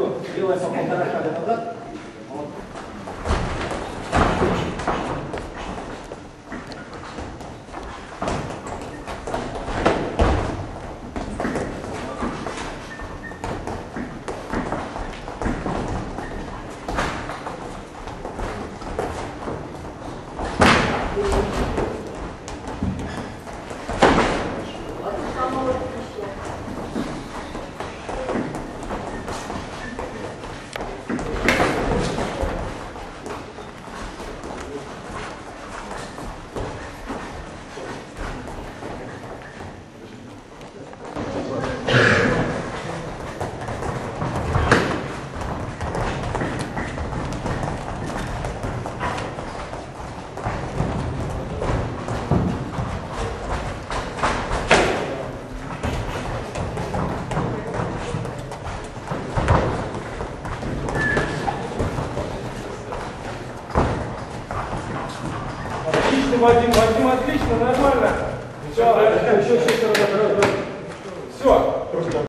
ó, eu essa ponta tá na cadeira da Отлично, Вадим, Вадим, отлично, нормально. Все, еще, еще, еще, все.